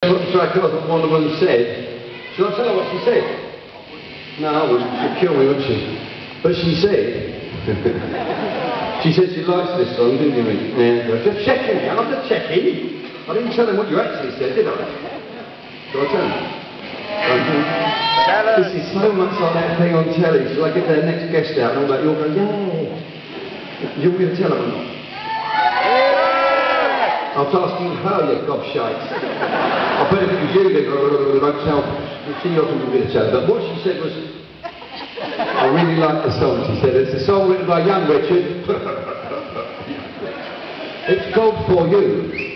What the track was, what one of them said. Shall I tell her what she said? No, I wouldn't. She'd kill me, wouldn't she? But she said, she said she likes this song, didn't you? Yeah. I was just checking, I'm just checking. I didn't tell him what you actually said, did I? Shall I tell him? Okay. This is so much like that thing on telly. Shall I get their next guest out and all that? You'll go, yeah. You're going to tell them or not? I was asking her, you gobshite. I bet if you, go, "Oh, don't tell. She wasn't. But what she said was, I really like the song, she said. It's a song written by young Richard. it's called For You.